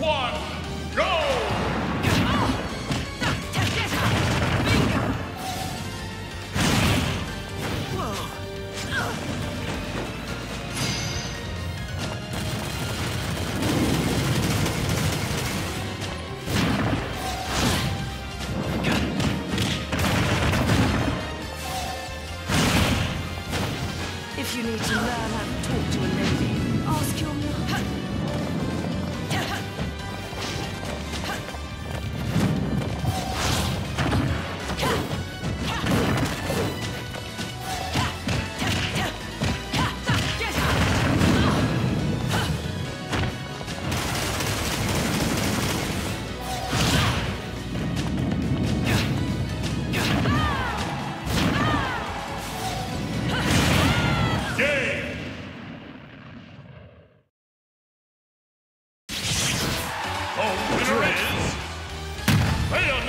one, go! If you need to learn how Fire!